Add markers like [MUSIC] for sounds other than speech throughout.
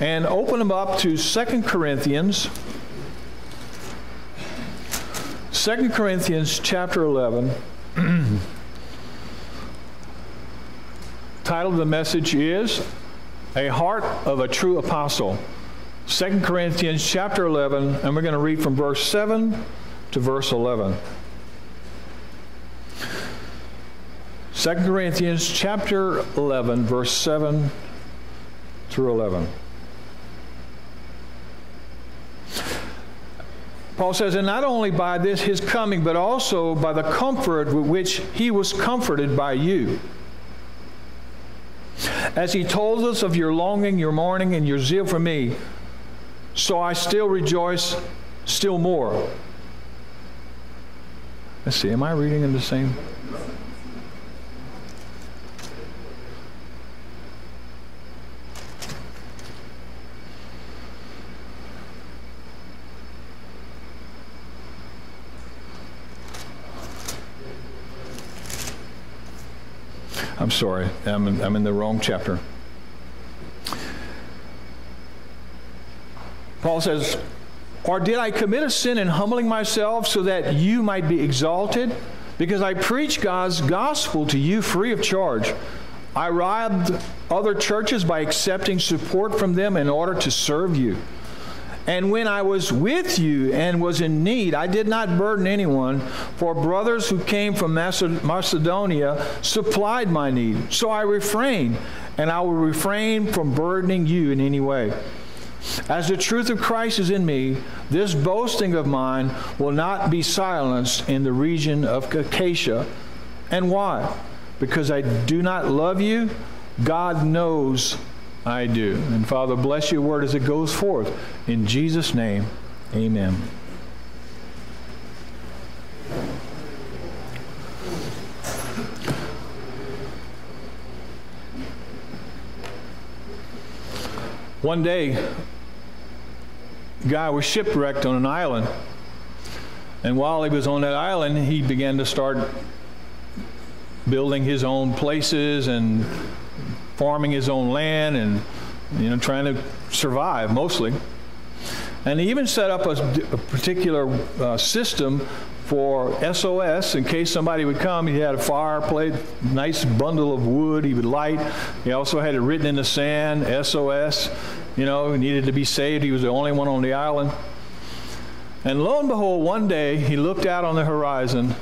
and open them up to 2 Corinthians. 2 Corinthians chapter 11. [CLEARS THROAT] Title of the message is A Heart of a True Apostle. 2 Corinthians chapter 11, and we're going to read from verse 7 to verse 11. 2 Corinthians chapter 11, verse 7 through 11. Paul says, and not only by this his coming, but also by the comfort with which he was comforted by you. As he told us of your longing, your mourning, and your zeal for me, so I still rejoice still more. Let's see, am I reading in the same? I'm sorry, I'm in, I'm in the wrong chapter. Paul says, Or did I commit a sin in humbling myself so that you might be exalted? Because I preach God's gospel to you free of charge. I robbed other churches by accepting support from them in order to serve you. And when I was with you and was in need, I did not burden anyone, for brothers who came from Macedonia supplied my need. So I refrained, and I will refrain from burdening you in any way. As the truth of Christ is in me, this boasting of mine will not be silenced in the region of Achaia. And why? Because I do not love you? God knows I do. And Father, bless your word as it goes forth. In Jesus' name, amen. One day, a guy was shipwrecked on an island. And while he was on that island, he began to start building his own places and farming his own land and you know trying to survive mostly. And he even set up a, a particular uh, system for SOS in case somebody would come. He had a fireplace, nice bundle of wood he would light. He also had it written in the sand, SOS. You know, he needed to be saved. He was the only one on the island. And lo and behold, one day he looked out on the horizon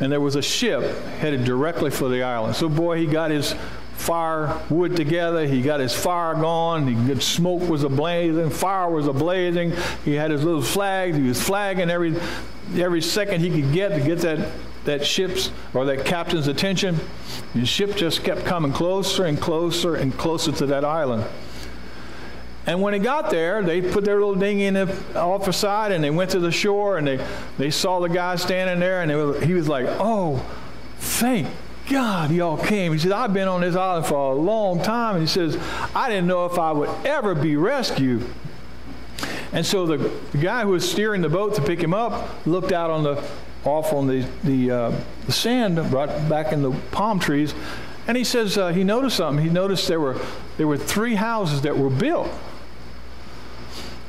and there was a ship headed directly for the island. So, boy, he got his firewood together. He got his fire going. He, smoke was ablazing. Fire was ablazing. He had his little flags. He was flagging every every second he could get to get that that ship's or that captain's attention. The ship just kept coming closer and closer and closer to that island. And when he got there, they put their little dinghy in the, off the side and they went to the shore and they, they saw the guy standing there and was, he was like, oh, thank God, y'all came. He said, I've been on this island for a long time. And he says, I didn't know if I would ever be rescued. And so the, the guy who was steering the boat to pick him up looked out on the off on the the, uh, the sand right back in the palm trees, and he says uh, he noticed something. He noticed there were there were three houses that were built.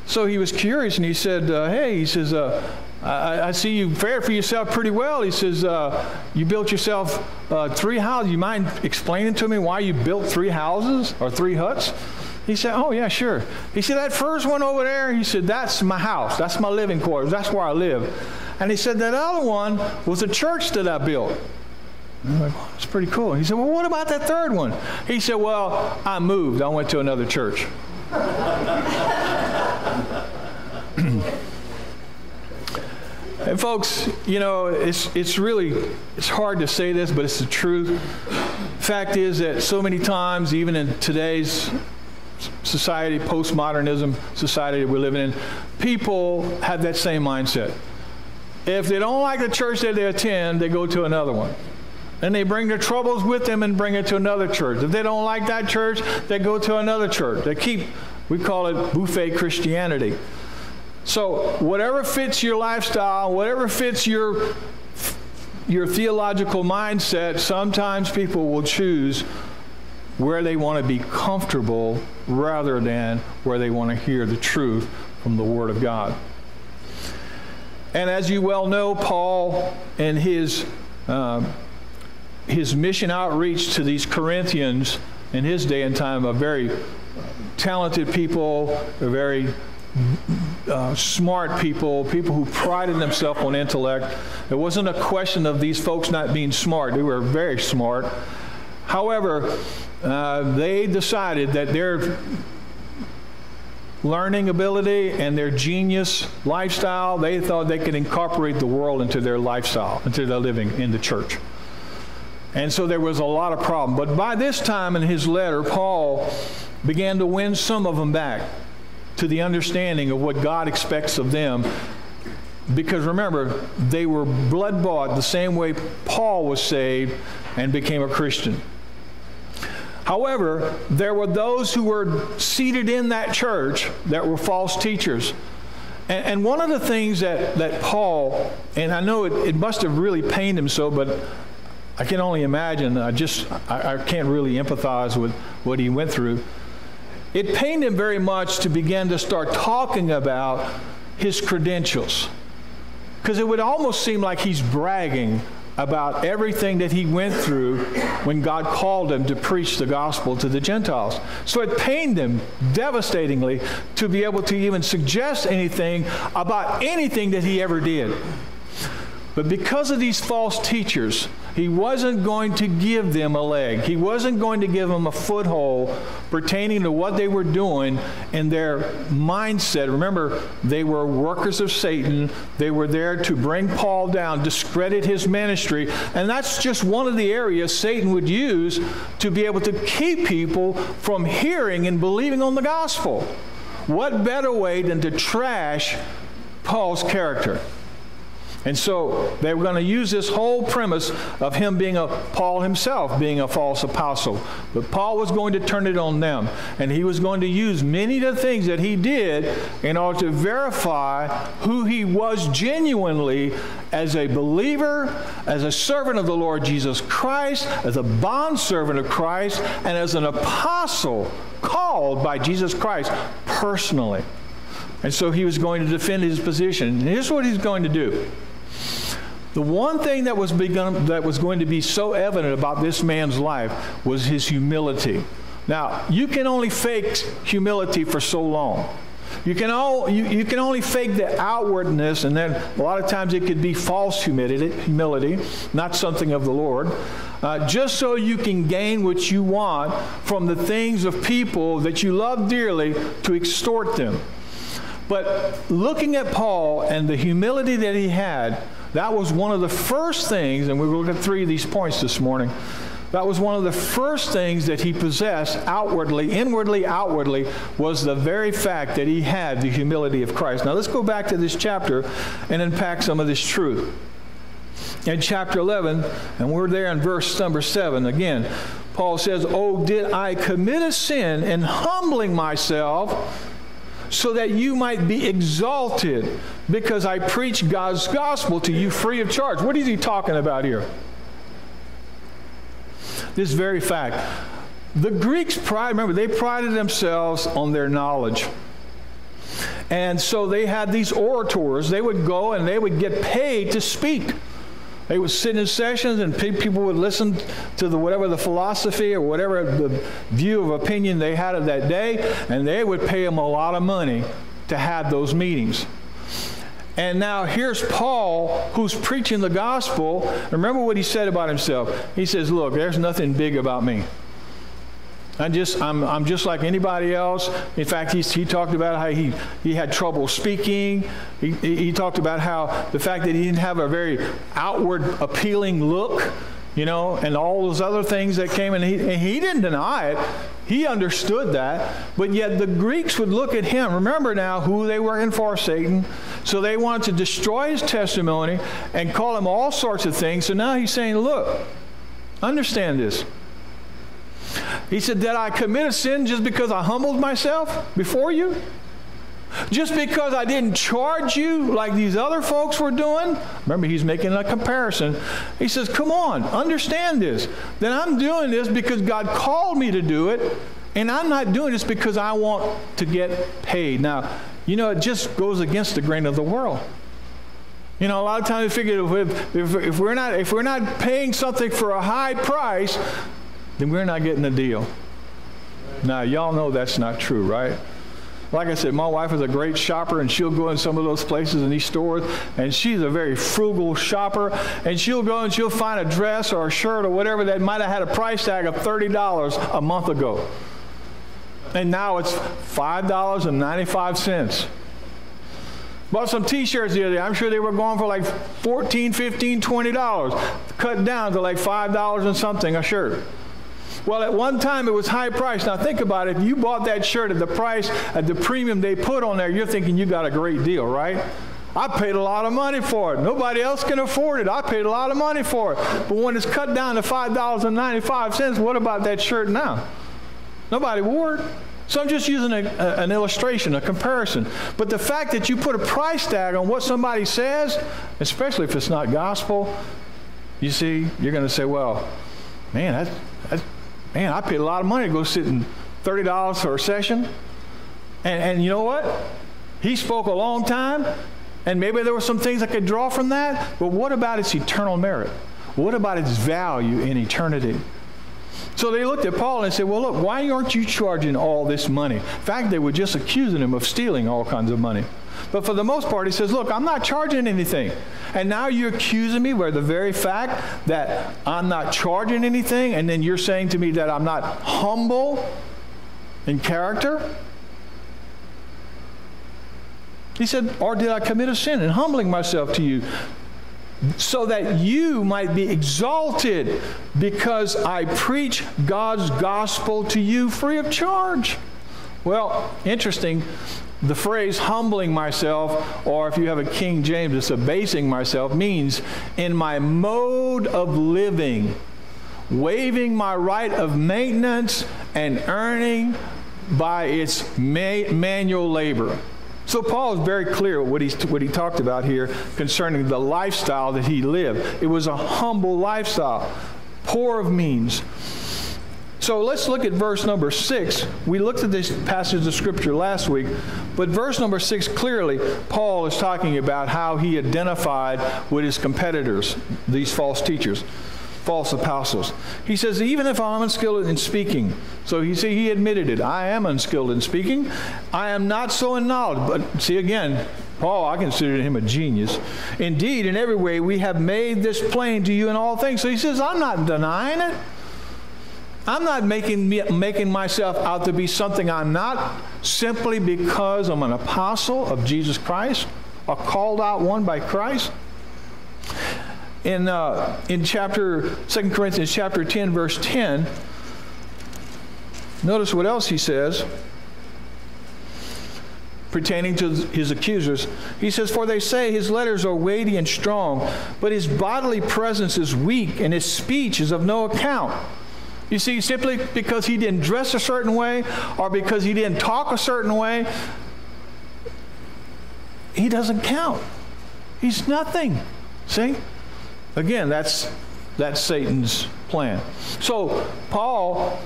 So he was curious, and he said, uh, "Hey," he says, uh, I, I, see you fared for yourself pretty well. He says, uh, You built yourself uh, three houses. You mind explaining to me why you built three houses or three huts? He said, Oh, yeah, sure. He said, That first one over there, he said, That's my house. That's my living quarters. That's where I live. And he said, That other one was a church that I built. I'm like, That's pretty cool. He said, Well, what about that third one? He said, Well, I moved. I went to another church. [LAUGHS] And folks, you know, it's, it's really, it's hard to say this, but it's the truth. Fact is that so many times, even in today's society, postmodernism society that we're living in, people have that same mindset. If they don't like the church that they attend, they go to another one. And they bring their troubles with them and bring it to another church. If they don't like that church, they go to another church. They keep, we call it buffet Christianity. So, whatever fits your lifestyle, whatever fits your your theological mindset, sometimes people will choose where they want to be comfortable rather than where they want to hear the truth from the Word of God. And as you well know, Paul and his, uh, his mission outreach to these Corinthians in his day and time, a very talented people, a very uh, smart people, people who prided themselves on intellect. It wasn't a question of these folks not being smart, they were very smart. However, uh, they decided that their learning ability and their genius lifestyle, they thought they could incorporate the world into their lifestyle, into their living in the church. And so there was a lot of problem. But by this time in his letter, Paul began to win some of them back to the understanding of what God expects of them. Because remember, they were blood bought the same way Paul was saved and became a Christian. However, there were those who were seated in that church that were false teachers. And, and one of the things that, that Paul, and I know it, it must have really pained him so, but I can only imagine. I just, I, I can't really empathize with what he went through. It pained him very much to begin to start talking about his credentials. Because it would almost seem like he's bragging about everything that he went through when God called him to preach the gospel to the Gentiles. So it pained him devastatingly to be able to even suggest anything about anything that he ever did. But because of these false teachers, he wasn't going to give them a leg. He wasn't going to give them a foothold pertaining to what they were doing in their mindset. Remember, they were workers of Satan. They were there to bring Paul down, discredit his ministry. And that's just one of the areas Satan would use to be able to keep people from hearing and believing on the gospel. What better way than to trash Paul's character? And so they were going to use this whole premise of him being a, Paul himself being a false apostle. But Paul was going to turn it on them. And he was going to use many of the things that he did in order to verify who he was genuinely as a believer, as a servant of the Lord Jesus Christ, as a bondservant of Christ, and as an apostle called by Jesus Christ personally. And so he was going to defend his position. And here's what he's going to do. The one thing that was, begun, that was going to be so evident about this man's life was his humility. Now, you can only fake humility for so long. You can, all, you, you can only fake the outwardness, and then a lot of times it could be false humility, humility not something of the Lord, uh, just so you can gain what you want from the things of people that you love dearly to extort them. But looking at Paul and the humility that he had, that was one of the first things, and we will look at three of these points this morning. That was one of the first things that he possessed outwardly, inwardly, outwardly, was the very fact that he had the humility of Christ. Now let's go back to this chapter and unpack some of this truth. In chapter 11, and we're there in verse number 7, again, Paul says, Oh, did I commit a sin in humbling myself? So that you might be exalted because I preach God's gospel to you free of charge. What is he talking about here? This very fact. The Greeks pride, remember, they prided themselves on their knowledge. And so they had these orators. They would go and they would get paid to speak. They would sit in sessions and people would listen to the whatever the philosophy or whatever the view of opinion they had of that day, and they would pay them a lot of money to have those meetings. And now here's Paul who's preaching the gospel. Remember what he said about himself. He says, Look, there's nothing big about me. I just, I'm, I'm just like anybody else. In fact, he, he talked about how he, he had trouble speaking. He, he talked about how the fact that he didn't have a very outward appealing look, you know, and all those other things that came, and he, and he didn't deny it. He understood that. But yet the Greeks would look at him. Remember now who they were in for, Satan. So they wanted to destroy his testimony and call him all sorts of things. So now he's saying, look, understand this. He said, Did I commit a sin just because I humbled myself before you? Just because I didn't charge you like these other folks were doing, remember he's making a comparison. He says, Come on, understand this. Then I'm doing this because God called me to do it, and I'm not doing this because I want to get paid. Now, you know, it just goes against the grain of the world. You know, a lot of times we figure if, if, if, we're not, if we're not paying something for a high price, then we're not getting a deal. Now, y'all know that's not true, right? Like I said, my wife is a great shopper, and she'll go in some of those places in these stores, and she's a very frugal shopper. And she'll go and she'll find a dress or a shirt or whatever that might have had a price tag of $30 a month ago. And now it's $5.95. Bought some t-shirts the other day. I'm sure they were going for like 14, 15, 20 dollars. Cut down to like five dollars and something a shirt. Well, at one time it was high price. Now think about it. If you bought that shirt at the price, at the premium they put on there, you're thinking you got a great deal, right? I paid a lot of money for it. Nobody else can afford it. I paid a lot of money for it. But when it's cut down to $5.95, what about that shirt now? Nobody wore it. So I'm just using a, a, an illustration, a comparison. But the fact that you put a price tag on what somebody says, especially if it's not gospel, you see, you're going to say, well, man, that's, that's man, I paid a lot of money to go sit in $30 for a session. And, and you know what? He spoke a long time, and maybe there were some things I could draw from that, but what about its eternal merit? What about its value in eternity? So they looked at Paul and said, Well, look, why aren't you charging all this money? In fact, they were just accusing him of stealing all kinds of money. But for the most part, he says, Look, I'm not charging anything. And now you're accusing me where the very fact that I'm not charging anything, and then you're saying to me that I'm not humble in character. He said, Or did I commit a sin in humbling myself to you? So that you might be exalted because I preach God's gospel to you free of charge. Well, interesting the phrase humbling myself, or if you have a King James, it's abasing myself, means in my mode of living, waiving my right of maintenance and earning by its ma- manual labor. So Paul is very clear what, he's, what he talked about here concerning the lifestyle that he lived. It was a humble lifestyle, poor of means. So let's look at verse number six. We looked at this passage of scripture last week, but verse number six clearly, Paul is talking about how he identified with his competitors, these false teachers, false apostles. He says, even if I'm unskilled in speaking, so he see he admitted it. I am unskilled in speaking. I am not so in knowledge. But see again, Paul, I consider him a genius. Indeed, in every way, we have made this plain to you in all things. So he says, I'm not denying it. I'm not making, making myself out to be something I'm not simply because I'm an apostle of Jesus Christ, a called out one by Christ. In, uh, in chapter 2 Corinthians chapter 10, verse 10, notice what else he says pertaining to his accusers. He says, For they say his letters are weighty and strong, but his bodily presence is weak, and his speech is of no account. You see, simply because he didn't dress a certain way or because he didn't talk a certain way, he doesn't count. He's nothing. See? Again, that's that's Satan's plan. So Paul,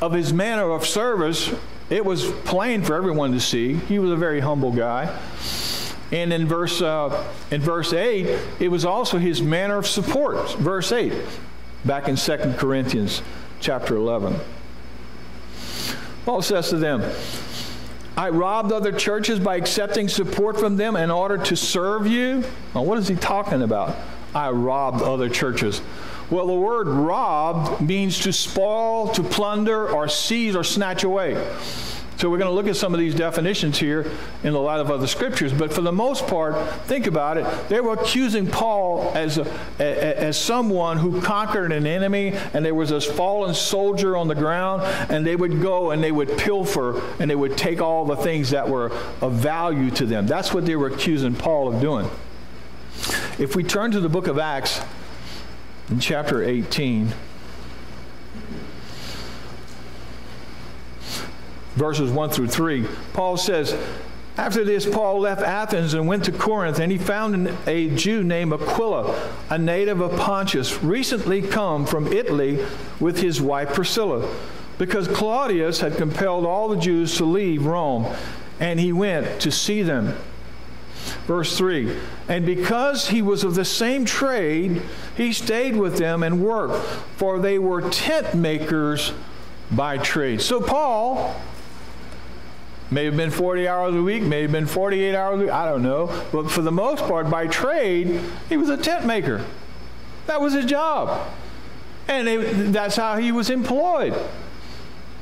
of his manner of service, it was plain for everyone to see. He was a very humble guy. And in verse uh, in verse eight, it was also his manner of support. Verse eight, back in Second Corinthians chapter 11. Paul says to them, I robbed other churches by accepting support from them in order to serve you. Now, what is he talking about? I robbed other churches. Well, the word robbed means to spoil, to plunder, or seize, or snatch away. So we're going to look at some of these definitions here in a lot of other scriptures. But for the most part, think about it. They were accusing Paul as, a, as someone who conquered an enemy, and there was this fallen soldier on the ground, and they would go and they would pilfer and they would take all the things that were of value to them. That's what they were accusing Paul of doing. If we turn to the book of Acts in chapter 18, verses 1 through 3, Paul says, After this, Paul left Athens and went to Corinth, and he found a Jew named Aquila, a native of Pontus, recently come from Italy with his wife Priscilla, because Claudius had compelled all the Jews to leave Rome, and he went to see them. Verse 3 And because he was of the same trade, he stayed with them and worked, for they were tent makers by trade. So, Paul may have been 40 hours a week, may have been 48 hours a week, I don't know. But for the most part, by trade, he was a tent maker. That was his job. And it, that's how he was employed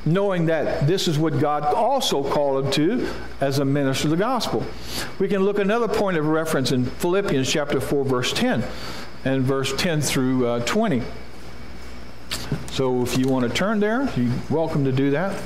knowing that this is what God also called him to as a minister of the gospel. We can look another point of reference in Philippians chapter 4 verse 10 and verse 10 through uh, 20. So if you want to turn there, you're welcome to do that.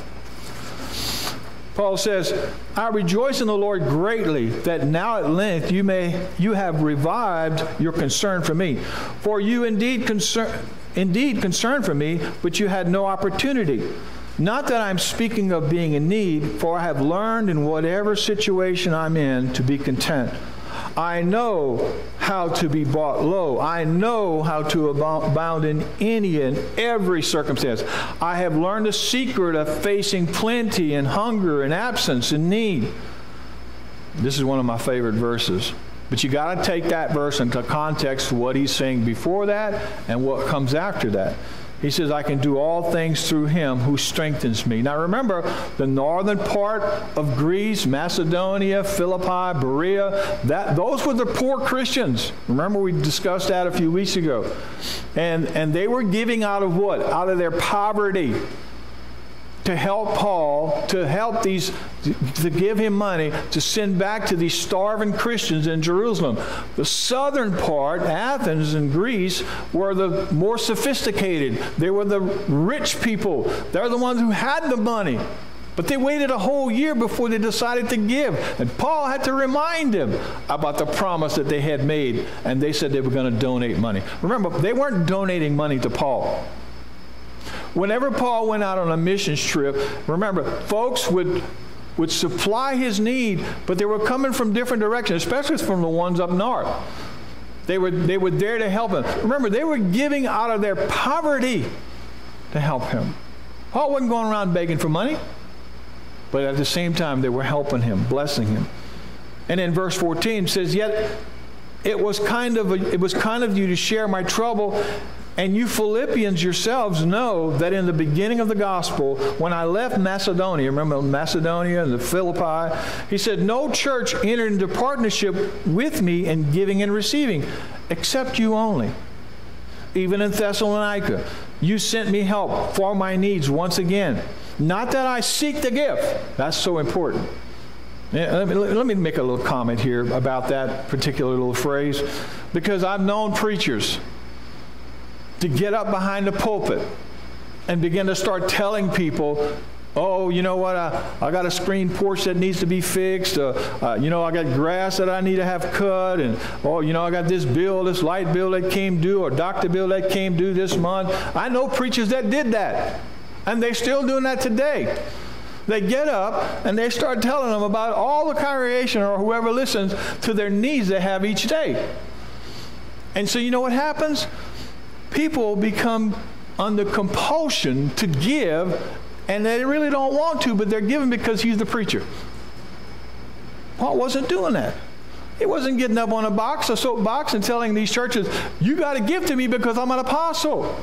Paul says, I rejoice in the Lord greatly that now at length you may you have revived your concern for me. For you indeed concern indeed concerned for me, but you had no opportunity. Not that I'm speaking of being in need, for I have learned in whatever situation I'm in to be content. I know how to be bought low. I know how to abound in any and every circumstance. I have learned the secret of facing plenty and hunger and absence and need. This is one of my favorite verses. But you got to take that verse into context what he's saying before that and what comes after that. He says, I can do all things through him who strengthens me. Now remember, the northern part of Greece, Macedonia, Philippi, Berea, that, those were the poor Christians. Remember, we discussed that a few weeks ago. And, and they were giving out of what? Out of their poverty to help Paul, to help these, to give him money to send back to these starving Christians in Jerusalem. The southern part, Athens and Greece, were the more sophisticated. They were the rich people. They're the ones who had the money. But they waited a whole year before they decided to give. And Paul had to remind them about the promise that they had made. And they said they were going to donate money. Remember, they weren't donating money to Paul. Whenever Paul went out on a missions trip, remember, folks would would supply his need, but they were coming from different directions, especially from the ones up north. They were, they were there to help him. Remember, they were giving out of their poverty to help him. Paul wasn't going around begging for money, but at the same time, they were helping him, blessing him. And in verse 14 says, Yet it was kind of a, it was kind of you to share my trouble and you Philippians yourselves know that in the beginning of the gospel, when I left Macedonia, remember Macedonia and the Philippi, he said, No church entered into partnership with me in giving and receiving, except you only. Even in Thessalonica, you sent me help for my needs once again. Not that I seek the gift. That's so important. Let me, let me make a little comment here about that particular little phrase because I've known preachers to get up behind the pulpit and begin to start telling people Oh, you know what? I, I got a screen porch that needs to be fixed. Uh, uh, you know, I got grass that I need to have cut. And, oh, you know, I got this bill, this light bill that came due, or doctor bill that came due this month. I know preachers that did that. And they're still doing that today. They get up and they start telling them about all the congregation or whoever listens to their needs they have each day. And so, you know what happens? People become under compulsion to give, and they really don't want to, but they're giving because he's the preacher. Paul wasn't doing that. He wasn't getting up on a box, a soapbox, and telling these churches, You got to give to me because I'm an apostle.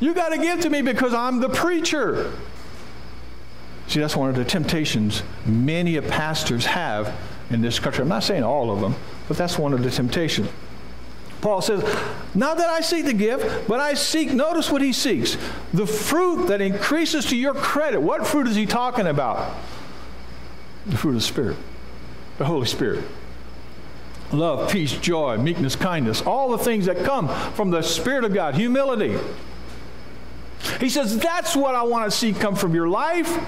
You got to give to me because I'm the preacher. See, that's one of the temptations many pastors have in this country. I'm not saying all of them, but that's one of the temptations. Paul says, Not that I seek the gift, but I seek, notice what he seeks the fruit that increases to your credit. What fruit is he talking about? The fruit of the Spirit, the Holy Spirit. Love, peace, joy, meekness, kindness, all the things that come from the Spirit of God, humility. He says, That's what I want to see come from your life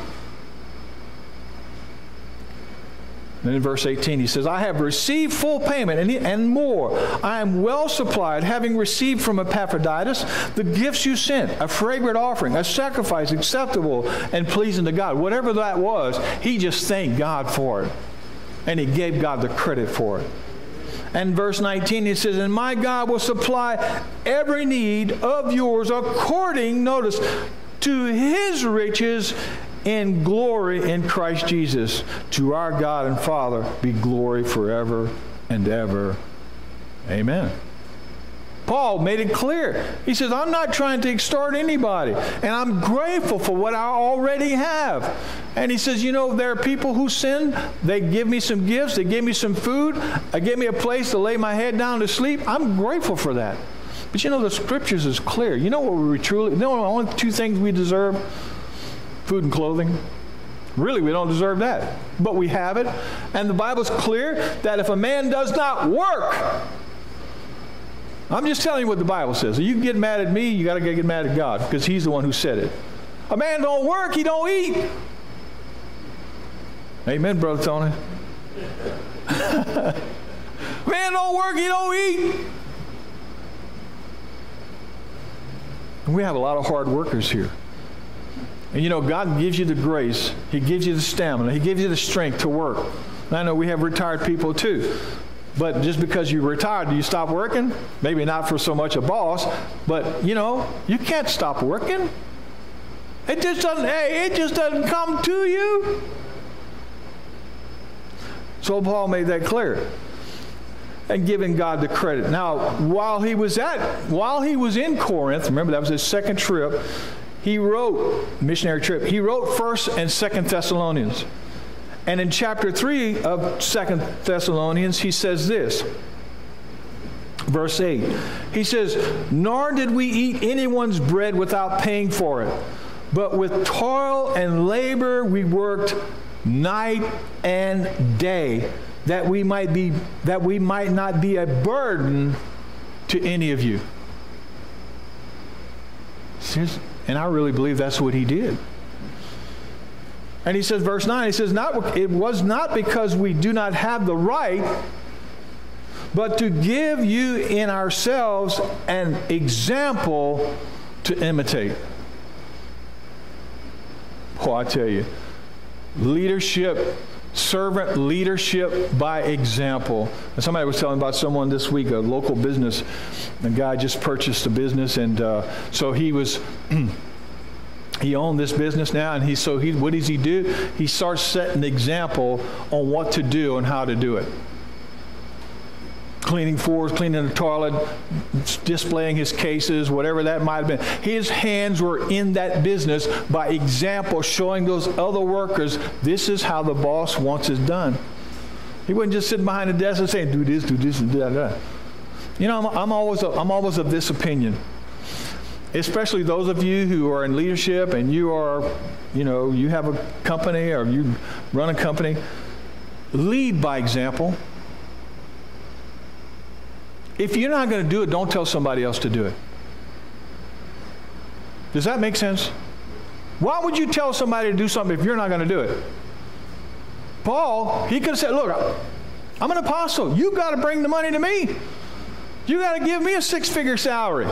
Then in verse 18, he says, I have received full payment and, and more. I am well supplied, having received from Epaphroditus the gifts you sent, a fragrant offering, a sacrifice acceptable and pleasing to God. Whatever that was, he just thanked God for it. And he gave God the credit for it. And verse 19, he says, And my God will supply every need of yours according, notice, to his riches in glory in Christ Jesus. To our God and Father be glory forever and ever. Amen. Paul made it clear. He says, I'm not trying to extort anybody, and I'm grateful for what I already have. And he says, You know, there are people who sin. They give me some gifts, they give me some food, they give me a place to lay my head down to sleep. I'm grateful for that. But you know, the scriptures is clear. You know what we truly, you know, the only two things we deserve? Food and clothing. Really, we don't deserve that. But we have it. And the Bible's clear that if a man does not work, I'm just telling you what the Bible says. You get mad at me, you got to get mad at God because He's the one who said it. A man don't work, he don't eat. Amen, Brother Tony. [LAUGHS] man don't work, he don't eat. And we have a lot of hard workers here. And you know, God gives you the grace, He gives you the stamina, He gives you the strength to work. And I know we have retired people too. But just because you retired, do you stop working? Maybe not for so much a boss, but you know, you can't stop working. It just doesn't, hey, it just doesn't come to you. So Paul made that clear. And giving God the credit. Now, while he was at, while he was in Corinth, remember that was his second trip, he wrote, missionary trip, he wrote first and second Thessalonians. And in chapter 3 of Second Thessalonians, he says this. Verse 8. He says, Nor did we eat anyone's bread without paying for it, but with toil and labor we worked night and day, that we might be that we might not be a burden to any of you. And I really believe that's what he did. And he says, verse 9, he says, not, It was not because we do not have the right, but to give you in ourselves an example to imitate. Oh, I tell you, leadership, servant leadership by example. And somebody was telling about someone this week, a local business. The guy just purchased a business, and uh, so he was. [CLEARS THROAT] he owned this business now and he so he what does he do he starts setting an example on what to do and how to do it cleaning floors cleaning the toilet displaying his cases whatever that might have been. His hands were in that business by example showing those other workers this is how the boss wants it done. He wasn't just sitting behind the desk and saying do this do this and do that you know i'm, I'm always a, i'm always of this opinion especially those of you who are in leadership and you are, you know, you have a company or you run a company, lead by example. If you're not going to do it, don't tell somebody else to do it. Does that make sense? Why would you tell somebody to do something if you're not going to do it? Paul, he could have said, Look, I'm an apostle. You've got to bring the money to me. You got to give me a six figure salary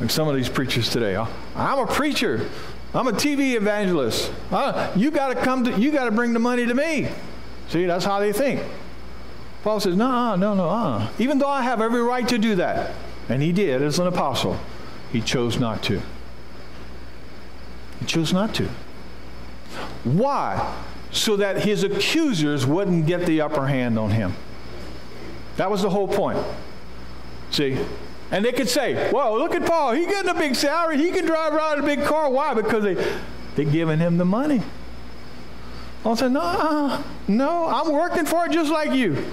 like some of these preachers today. I'm a preacher. I'm a TV evangelist. Uh, you got to come to, you got to bring the money to me. See, that's how they think. Paul says, no, no, no, uh. Even though I have every right to do that, and he did as an apostle, he chose not to. He chose not to. Why? So that his accusers wouldn't get the upper hand on him. That was the whole point. See, and they could say, "Well, look at Paul. He getting a big salary. He can drive around in a big car. Why? Because they they're giving him the money." Paul said, "No, no, I'm working for it just like you.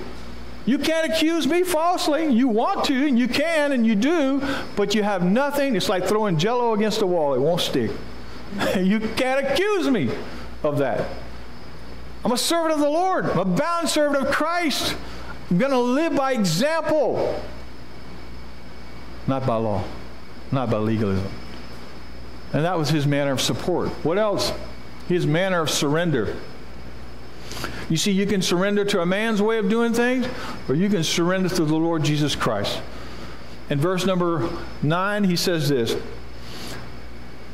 You can't accuse me falsely. You want to, and you can, and you do, but you have nothing. It's like throwing Jello against a wall. It won't stick. [LAUGHS] you can't accuse me of that. I'm a servant of the Lord. I'm a bound servant of Christ. I'm going to live by example." not by law, not by legalism. And that was his manner of support. What else? His manner of surrender. You see, you can surrender to a man's way of doing things, or you can surrender to the Lord Jesus Christ. In verse number 9, he says this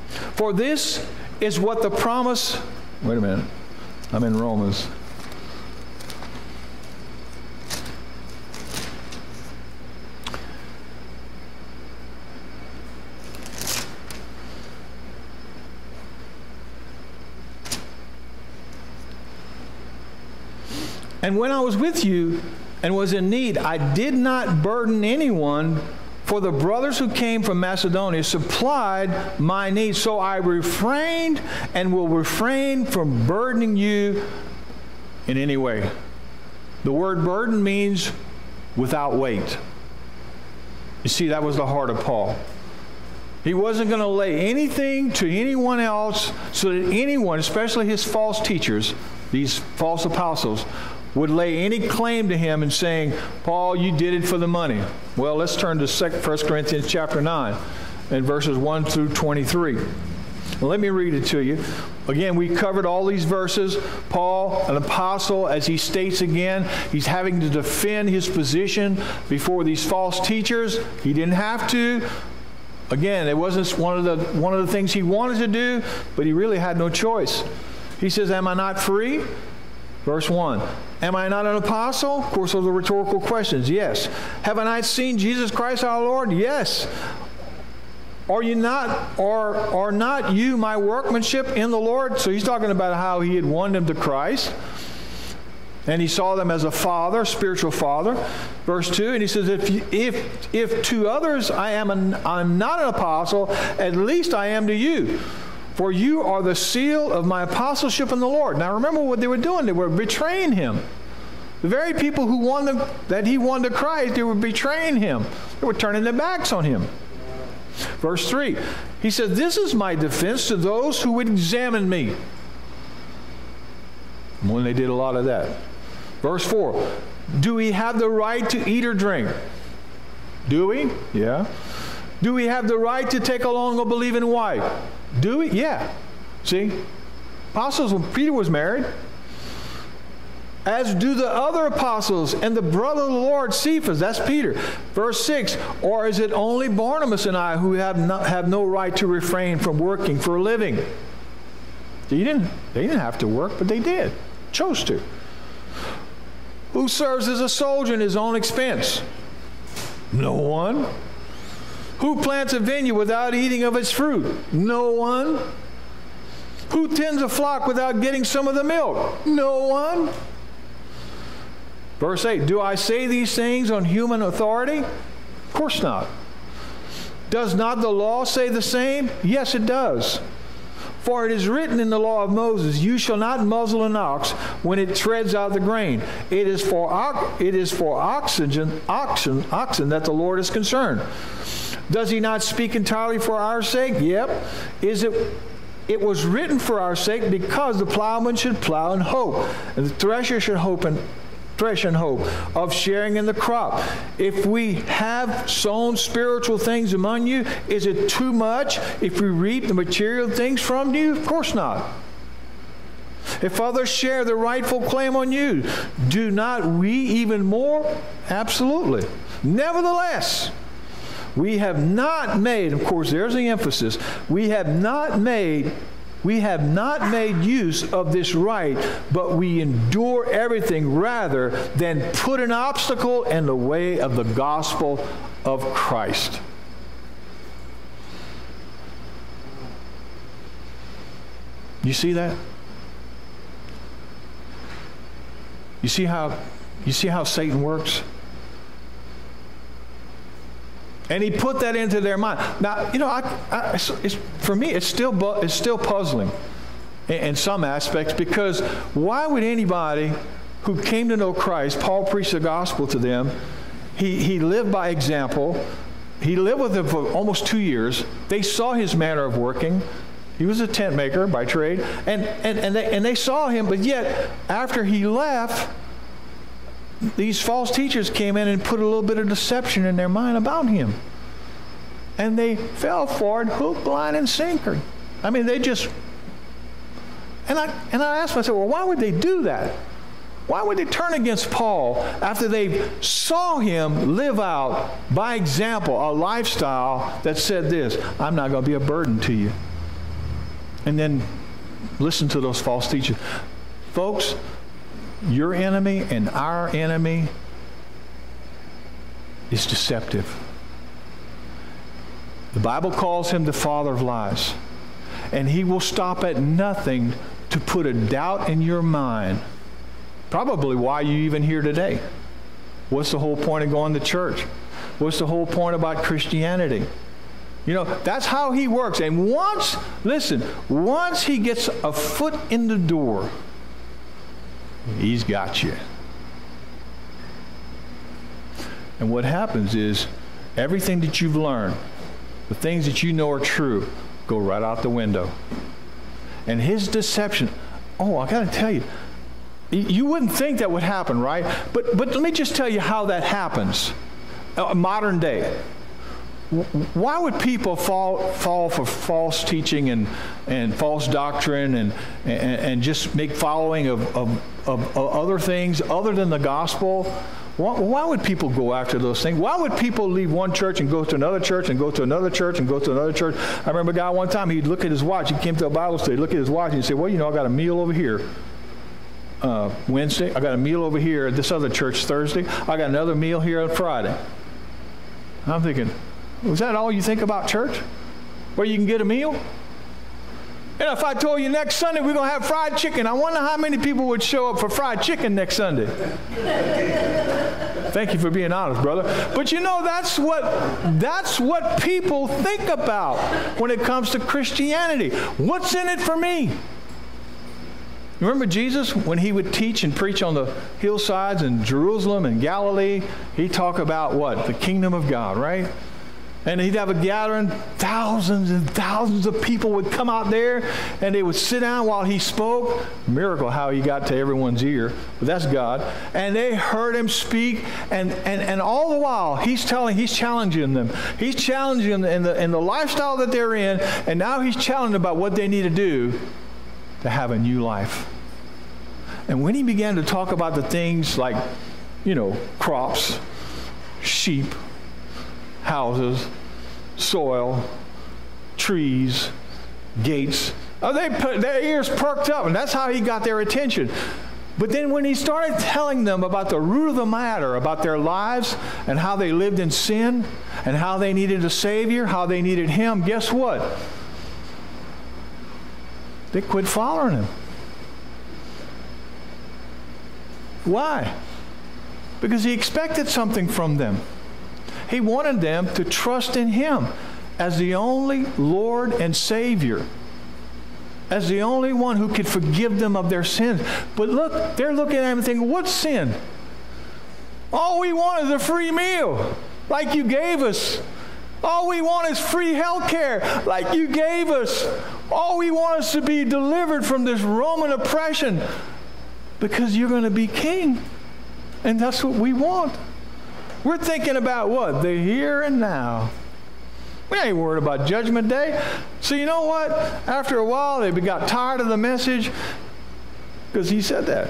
For this is what the promise, wait a minute, I'm in Romans. And when I was with you and was in need, I did not burden anyone, for the brothers who came from Macedonia supplied my needs. So I refrained and will refrain from burdening you in any way. The word burden means without weight. You see, that was the heart of Paul. He wasn't going to lay anything to anyone else so that anyone, especially his false teachers, these false apostles, would lay any claim to him and saying, Paul, you did it for the money. Well, let's turn to 1 Corinthians chapter 9 and verses 1 through 23. Well, let me read it to you. Again, we covered all these verses. Paul, an apostle, as he states again, he's having to defend his position before these false teachers. He didn't have to. Again, it wasn't one of the one of the things he wanted to do, but he really had no choice. He says, "Am I not free?" Verse 1. Am I not an apostle? Of course, those are rhetorical questions. Yes. Have I not seen Jesus Christ our Lord? Yes. Are you not, or are not you my workmanship in the Lord? So he's talking about how he had won them to Christ. And he saw them as a father, spiritual father. Verse 2, and he says, If, if, if to others I am an, I'm not an apostle, at least I am to you. For you are the seal of my apostleship in the Lord. Now remember what they were doing. They were betraying him. The very people who won them, that he won to Christ, they were betraying him. They were turning their backs on him. Verse 3, he said, This is my defense to those who would examine me. When they did a lot of that. Verse 4, do we have the right to eat or drink? Do we? Yeah. Do we have the right to take along a believing wife? Do we? Yeah. See? Apostles, when Peter was married, as do the other apostles and the brother of the Lord, Cephas. That's Peter. Verse 6 Or is it only Barnabas and I who have, not, have no right to refrain from working for a living? They didn't, they didn't have to work, but they did. Chose to. Who serves as a soldier at his own expense? No one. Who plants a vineyard without eating of its fruit? No one. Who tends a flock without getting some of the milk? No one. Verse 8 Do I say these things on human authority? Of course not. Does not the law say the same? Yes, it does. For it is written in the law of Moses, You shall not muzzle an ox when it treads out the grain. It is for, it is for oxygen, oxen, oxen that the Lord is concerned. Does he not speak entirely for our sake? Yep. Is it it was written for our sake because the plowman should plow in hope, and the thresher should hope and thresh and hope of sharing in the crop. If we have sown spiritual things among you, is it too much if we reap the material things from you? Of course not. If others share the rightful claim on you, do not we even more? Absolutely. Nevertheless, we have not made, of course, there's the emphasis, we have not made we have not made use of this right, but we endure everything rather than put an obstacle in the way of the gospel of Christ. You see that? You see how you see how Satan works? And he put that into their mind. Now, you know, I, I, for me, it's still, it's still puzzling in, in some aspects because why would anybody who came to know Christ, Paul preached the gospel to them, he, he lived by example, he lived with them for almost two years. They saw his manner of working. He was a tent maker by trade. And, and, and, they, and they saw him, but yet, after he left, these false teachers came in and put a little bit of deception in their mind about him. And they fell for it hook, line, and sinker. I mean, they just. And I, and I asked myself, well, why would they do that? Why would they turn against Paul after they saw him live out, by example, a lifestyle that said this I'm not going to be a burden to you? And then listen to those false teachers. Folks, your enemy and our enemy is deceptive. The Bible calls him the father of lies. And he will stop at nothing to put a doubt in your mind Probably why you even here today. What's the whole point of going to church? What's the whole point about Christianity? You know, that's how he works. And once, listen, once he gets a foot in the door, he's got you. And what happens is everything that you've learned, the things that you know are true, go right out the window. And his deception, oh, I got to tell you, you wouldn't think that would happen, right? But, but let me just tell you how that happens. Uh, modern day. Why would people fall, fall for false teaching and, and false doctrine and, and, and just make following of, of, of, of other things other than the gospel? Why, why, would people go after those things? Why would people leave one church and go to another church and go to another church and go to another church? I remember a guy one time, he'd look at his watch. He came to a Bible study, look at his watch, and he'd say, Well, you know, I got a meal over here uh, Wednesday. I got a meal over here at this other church Thursday. I got another meal here on Friday. I'm thinking, was that all you think about church? Where you can get a meal? And if I told you next Sunday we're going to have fried chicken, I wonder how many people would show up for fried chicken next Sunday. Thank you for being honest, brother. But you know that's what that's what people think about when it comes to Christianity. What's in it for me? Remember Jesus when he would teach and preach on the hillsides in Jerusalem and Galilee? He'd talk about what? The kingdom of God, right? And he'd have a gathering, thousands and thousands of people would come out there and they would sit down while he spoke. Miracle how he got to everyone's ear, but that's God. And they heard him speak, and, and, and all the while he's telling, he's challenging them. He's challenging them in the, in the lifestyle that they're in, and now he's challenging about what they need to do to have a new life. And when he began to talk about the things like, you know, crops, sheep, houses, soil, trees, gates, oh, they put their ears perked up, and that's how he got their attention. But then when he started telling them about the root of the matter, about their lives and how they lived in sin and how they needed a Savior, how they needed Him, guess what? They quit following him. Why? Because he expected something from them. He wanted them to trust in him as the only Lord and Savior, as the only one who could forgive them of their sins. But look, they're looking at him and thinking, What sin? All we want is a free meal, like you gave us. All we want is free health care, like you gave us. All we want is to be delivered from this Roman oppression because you're going to be king. And that's what we want. We're thinking about what? The here and now. We ain't worried about Judgment Day. So, you know what? After a while, they got tired of the message because he said that.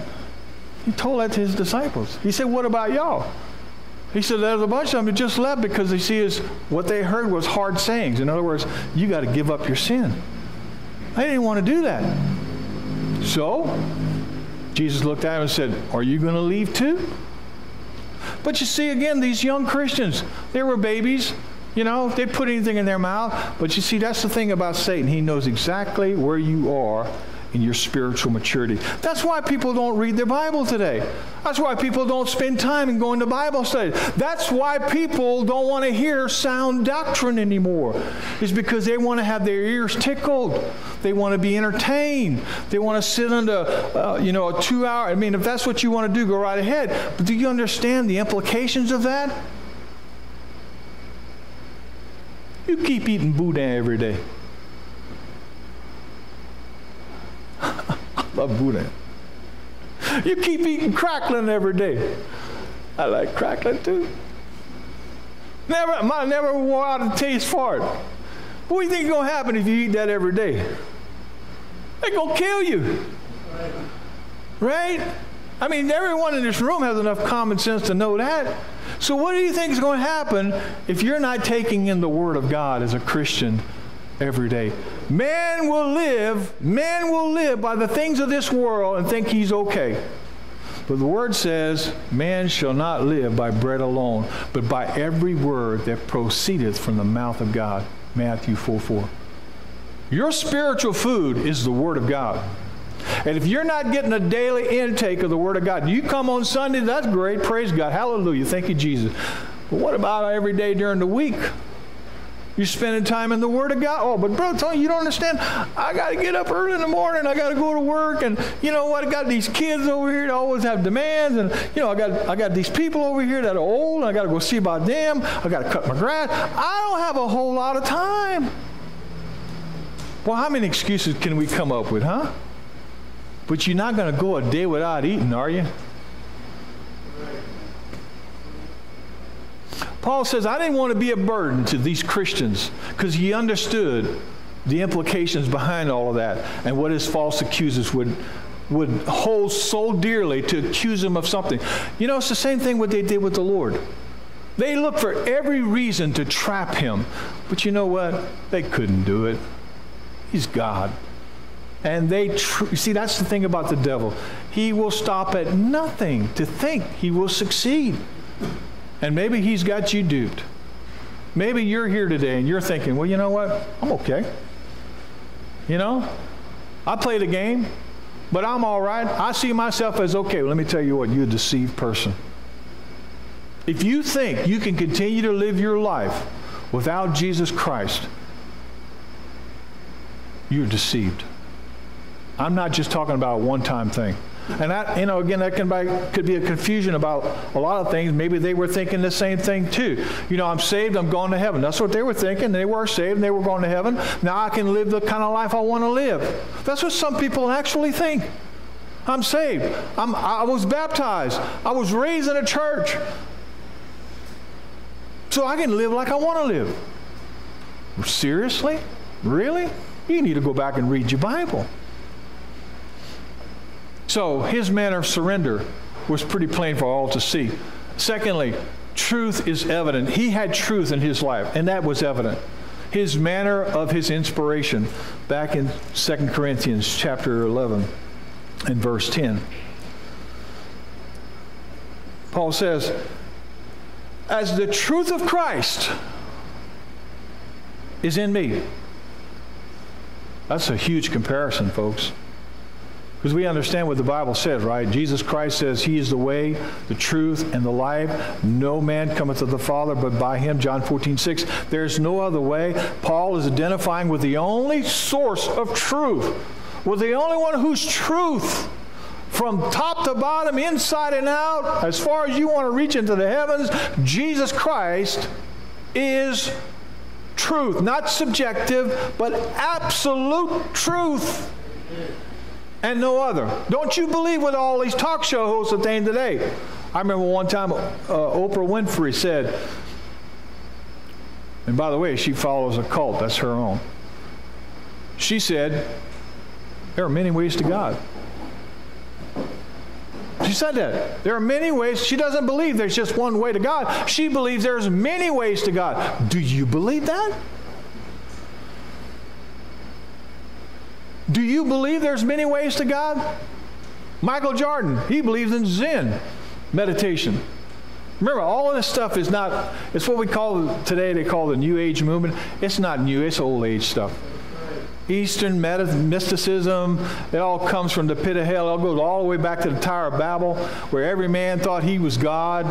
He told that to his disciples. He said, What about y'all? He said there's a bunch of them that just left because they see is what they heard was hard sayings. In other words, you got to give up your sin. They didn't want to do that. So Jesus looked at him and said, Are you going to leave too? But you see, again, these young Christians, they were babies. You know, they put anything in their mouth. But you see, that's the thing about Satan. He knows exactly where you are in your spiritual maturity. That's why people don't read their Bible today. That's why people don't spend time in going to Bible study. That's why people don't want to hear sound doctrine anymore. Is because they want to have their ears tickled. They want to be entertained. They want to sit under, uh, you know, a two-hour. I mean, if that's what you want to do, go right ahead. But do you understand the implications of that? You keep eating boudin every day. Boudin. You keep eating crackling every day. I like crackling too. Never, I never wore out a taste for it. What do you think to happen if you eat that every day? They're to kill you. Right? I mean, everyone in this room has enough common sense to know that. So, what do you think is going to happen if you're not taking in the Word of God as a Christian every day. Man will live, man will live by the things of this world and think he's okay. But the word says, Man shall not live by bread alone, but by every word that proceedeth from the mouth of God. Matthew 4 4. Your spiritual food is the word of God. And if you're not getting a daily intake of the Word of God, you come on Sunday, that's great. Praise God. Hallelujah. Thank you, Jesus. But what about every day during the week? You're spending time in the Word of God. Oh, but bro, Tony, you don't understand. I got to get up early in the morning. I got to go to work, and you know what? I got these kids over here that always have demands, and you know I got I got these people over here that are old. And I got to go see about them. I got to cut my grass. I don't have a whole lot of time. Well, how many excuses can we come up with, huh? But you're not going to go a day without eating, are you? Paul says, I didn't want to be a burden to these Christians because he understood the implications behind all of that and what his false accusers would, would hold so dearly to accuse him of something. You know, it's the same thing what they did with the Lord. They looked for every reason to trap him. But you know what? They couldn't do it. He's God. And they, tr- see, that's the thing about the devil. He will stop at nothing to think he will succeed. And maybe he's got you duped. Maybe you're here today and you're thinking, well, you know what? I'm okay. You know, I played a game, but I'm all right. I see myself as okay. Well, let me tell you what, you're a deceived person. If you think you can continue to live your life without Jesus Christ, you're deceived. I'm not just talking about a one time thing. And that, you know, again, that can be, could be a confusion about a lot of things. Maybe they were thinking the same thing too. You know, I'm saved, I'm going to heaven. That's what they were thinking. They were saved and they were going to heaven. Now I can live the kind of life I want to live. That's what some people actually think. I'm saved. I'm, I was baptized. I was raised in a church. So I can live like I want to live. Seriously? Really? You need to go back and read your Bible. So his manner of surrender was pretty plain for all to see. Secondly, truth is evident. He had truth in his life, and that was evident. His manner of his inspiration, back in 2 Corinthians chapter 11 and verse 10. Paul says, As the truth of Christ is in me. That's a huge comparison, folks. Because we understand what the Bible says, right? Jesus Christ says he is the way, the truth, and the life. No man cometh to the Father but by him. John 14, 6. There's no other way. Paul is identifying with the only source of truth, with the only one whose truth from top to bottom, inside and out, as far as you want to reach into the heavens, Jesus Christ is truth. Not subjective, but absolute truth and no other. Don't you believe what all these talk show hosts are saying today? I remember one time uh, Oprah Winfrey said, and by the way, she follows a cult, that's her own. She said, There are many ways to God. She said that. There are many ways. She doesn't believe there's just one way to God. She believes there's many ways to God. Do you believe that? Do you believe there's many ways to God? Michael Jordan, he believes in Zen meditation. Remember, all of this stuff is not, it's what we call today, they call the New Age movement. It's not new, it's old age stuff. Eastern mysticism, it all comes from the pit of hell. It all goes all the way back to the Tower of Babel, where every man thought he was God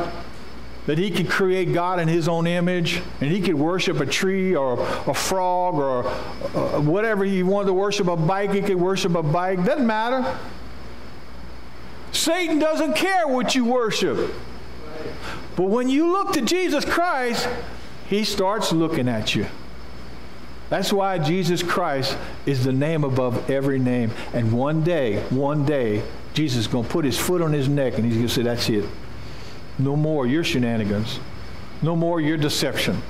that he could create God in his own image and he could worship a tree or a frog or uh, whatever he wanted to worship a bike, he could worship a bike. Doesn't matter. Satan doesn't care what you worship. But when you look to Jesus Christ, he starts looking at you. That's why Jesus Christ is the name above every name. And one day, one day, Jesus is going to put his foot on his neck and he's going to say, That's it. No more your shenanigans. No more your deception.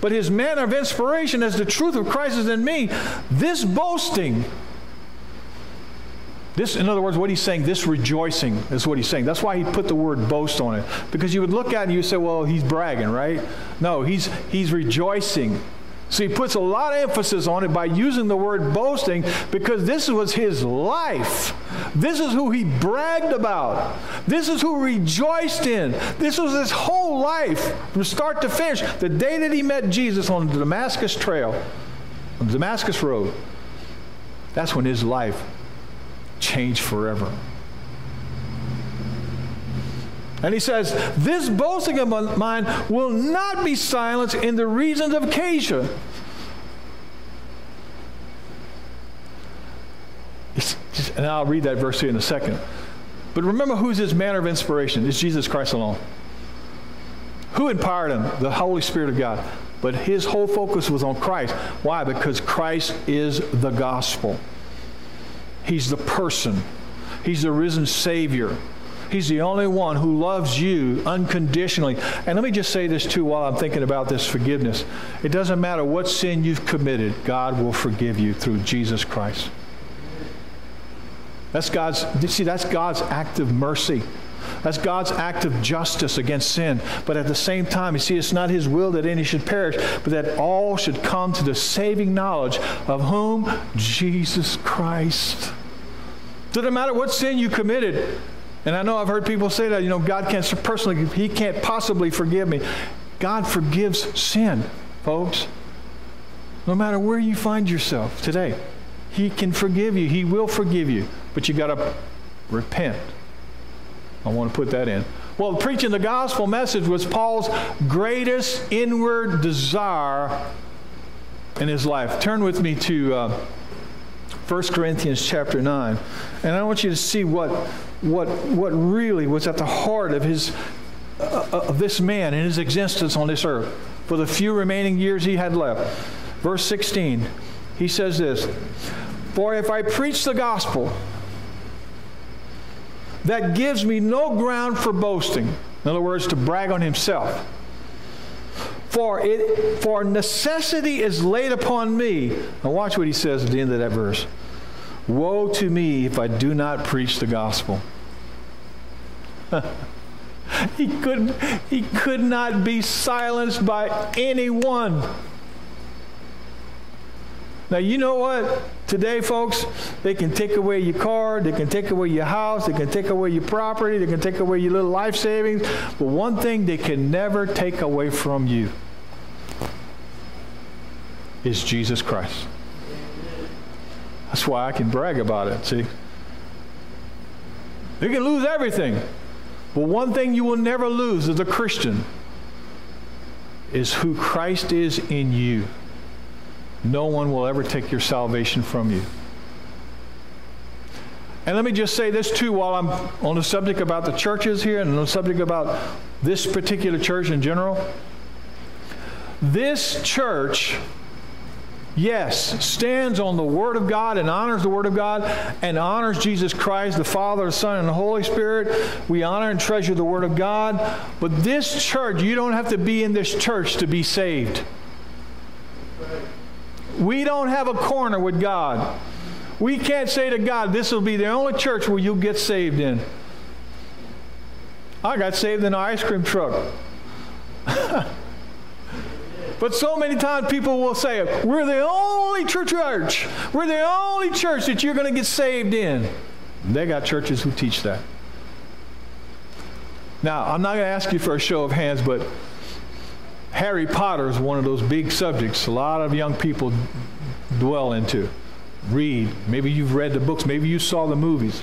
But his manner of inspiration as the truth of Christ is in me, this boasting, this, in other words, what he's saying, this rejoicing is what he's saying. That's why he put the word boast on it. Because you would look at it and you say, well, he's bragging, right? No, he's, he's rejoicing so he puts a lot of emphasis on it by using the word boasting because this was his life. This is who he bragged about. This is who rejoiced in. This was his whole life from start to finish. The day that he met Jesus on the Damascus Trail, on the Damascus Road, that's when his life changed forever. And he says, This boasting of mine will not be silenced in the reasons of Achaia. And I'll read that verse here in a second. But remember who's his manner of inspiration? It's Jesus Christ alone. Who empowered him? The Holy Spirit of God. But his whole focus was on Christ. Why? Because Christ is the gospel. He's the person. He's the risen Savior. He's the only one who loves you unconditionally. And let me just say this too while I'm thinking about this forgiveness. It doesn't matter what sin you've committed, God will forgive you through Jesus Christ. That's God's, see, that's God's act of mercy. That's God's act of justice against sin. But at the same time, you see, it's not His will that any should perish, but that all should come to the saving knowledge of whom? Jesus Christ. Doesn't matter what sin you committed. And I know I've heard people say that, you know, God can't personally, He can't possibly forgive me. God forgives sin, folks. No matter where you find yourself today, He can forgive you. He will forgive you. But you got to repent. I want to put that in. Well, preaching the gospel message was Paul's greatest inward desire in his life. Turn with me to uh, 1 Corinthians chapter 9. And I want you to see what, what, what really was at the heart of, his, uh, uh, of this man and his existence on this earth for the few remaining years he had left. Verse 16, he says this For if I preach the gospel, that gives me no ground for boasting. In other words, to brag on himself. For, it, for necessity is laid upon me. Now, watch what he says at the end of that verse. Woe to me if I do not preach the gospel. [LAUGHS] he, couldn't, he could not be silenced by anyone. Now, you know what? Today, folks, they can take away your car, they can take away your house, they can take away your property, they can take away your little life savings. But one thing they can never take away from you is Jesus Christ. That's why I can brag about it, see? You can lose everything. But one thing you will never lose as a Christian is who Christ is in you. No one will ever take your salvation from you. And let me just say this too while I'm on the subject about the churches here and on the subject about this particular church in general. This church yes, stands on the Word of God and honors the Word of God and honors Jesus Christ, the Father, the Son, and the Holy Spirit. We honor and treasure the Word of God. But this church, you don't have to be in this church to be saved. We don't have a corner with God. We can't say to God, this will be the only church where you'll get saved in. I got saved in an ice cream truck. [LAUGHS] But so many times people will say, We're the only church church. We're the only church that you're going to get saved in. They got churches who teach that. Now, I'm not going to ask you for a show of hands, but Harry Potter is one of those big subjects a lot of young people dwell into. Read. Maybe you've read the books. Maybe you saw the movies.